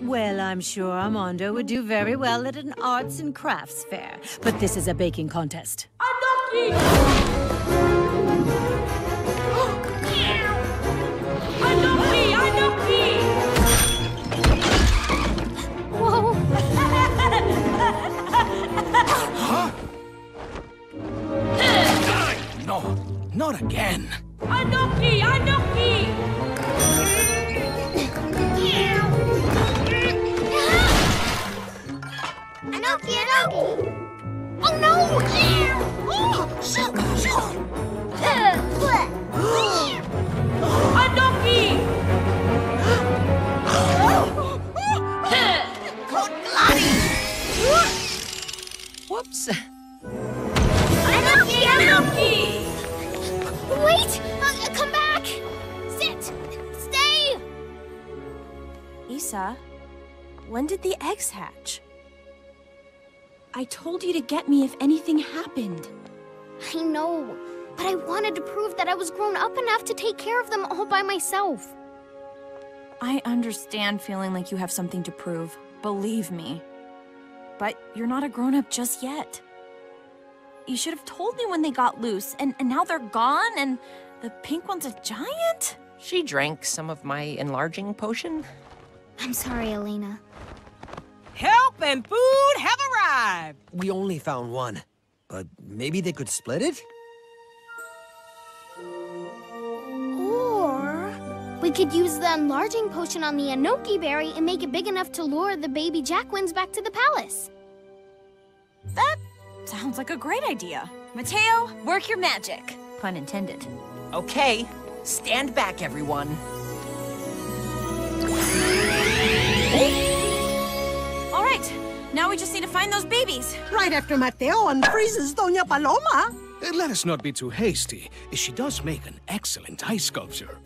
Well, I'm sure Armando would do very well at an arts and crafts fair. But this is a baking contest. No, not again. Anoki! Anoki! Anoki, Anoki! Oh no! Oh, shoot, shoot! Anoki! Whoops. Anoki, Anoki! Wait! Uh, come back! Sit! Stay! Isa, when did the eggs hatch? I told you to get me if anything happened. I know, but I wanted to prove that I was grown up enough to take care of them all by myself. I understand feeling like you have something to prove, believe me. But you're not a grown up just yet. You should have told me when they got loose, and, and now they're gone, and the pink one's a giant? She drank some of my enlarging potion. I'm sorry, Elena. Help and food have arrived! We only found one. But maybe they could split it? Or we could use the enlarging potion on the Anoki berry and make it big enough to lure the baby Jaquins back to the palace. That sounds like a great idea. Mateo, work your magic. Pun intended. Okay, stand back, everyone. Find those babies. Right after Mateo unfreezes Doña Paloma. Uh, Let us not be too hasty. She does make an excellent ice sculpture.